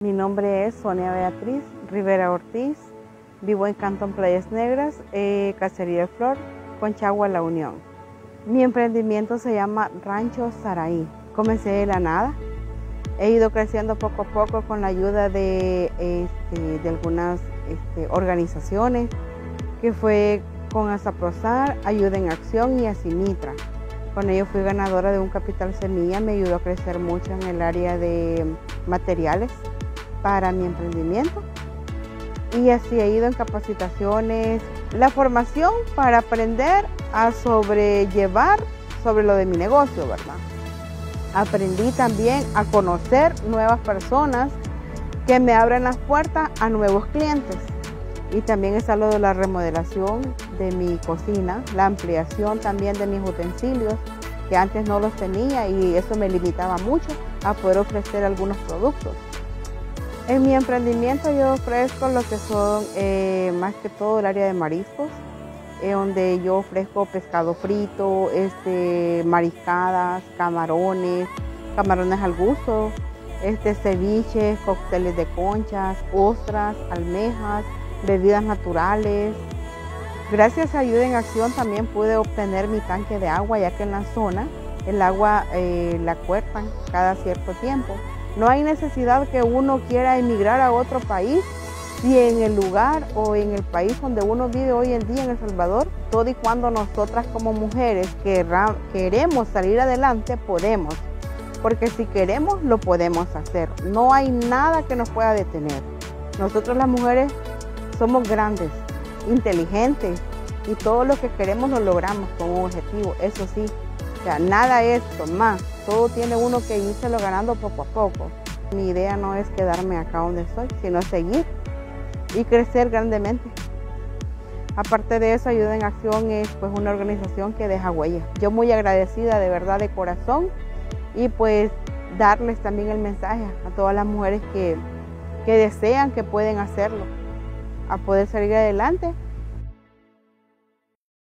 Mi nombre es Sonia Beatriz Rivera Ortiz, vivo en Cantón Playas Negras, eh, Cacería de Flor, Conchagua, La Unión. Mi emprendimiento se llama Rancho Saraí. Comencé de la nada. He ido creciendo poco a poco con la ayuda de, este, de algunas este, organizaciones, que fue con Asaprosar, Ayuda en Acción y Asimitra. Con ello fui ganadora de un capital semilla, me ayudó a crecer mucho en el área de materiales para mi emprendimiento y así he ido en capacitaciones, la formación para aprender a sobrellevar sobre lo de mi negocio, ¿verdad? Aprendí también a conocer nuevas personas que me abren las puertas a nuevos clientes. Y también está lo de la remodelación de mi cocina, la ampliación también de mis utensilios, que antes no los tenía y eso me limitaba mucho a poder ofrecer algunos productos. En mi emprendimiento yo ofrezco lo que son eh, más que todo el área de mariscos, eh, donde yo ofrezco pescado frito, este, mariscadas, camarones, camarones al gusto, este, ceviches, cócteles de conchas, ostras, almejas, bebidas naturales. Gracias a Ayuda en Acción también pude obtener mi tanque de agua, ya que en la zona el agua eh, la cuerpan cada cierto tiempo. No hay necesidad que uno quiera emigrar a otro país si en el lugar o en el país donde uno vive hoy en día en El Salvador, todo y cuando nosotras como mujeres queremos salir adelante, podemos. Porque si queremos, lo podemos hacer. No hay nada que nos pueda detener. Nosotros las mujeres somos grandes, inteligentes y todo lo que queremos lo logramos con un objetivo. Eso sí, o sea, nada es más, todo tiene uno que lo ganando poco a poco. Mi idea no es quedarme acá donde estoy, sino seguir y crecer grandemente. Aparte de eso, Ayuda en Acción es pues una organización que deja huella. Yo muy agradecida de verdad de corazón y pues darles también el mensaje a todas las mujeres que, que desean que pueden hacerlo, a poder salir adelante